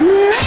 لا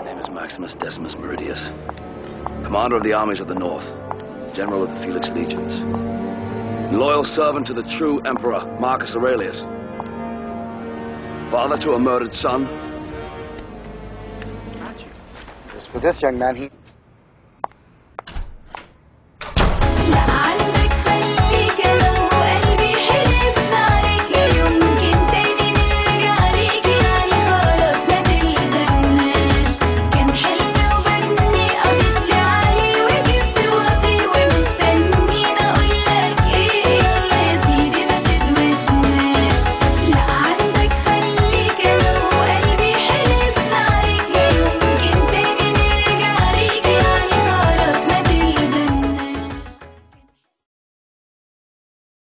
My name is Maximus Decimus Meridius, commander of the armies of the North, general of the Felix Legions, loyal servant to the true emperor Marcus Aurelius, father to a murdered son. As for this young man, he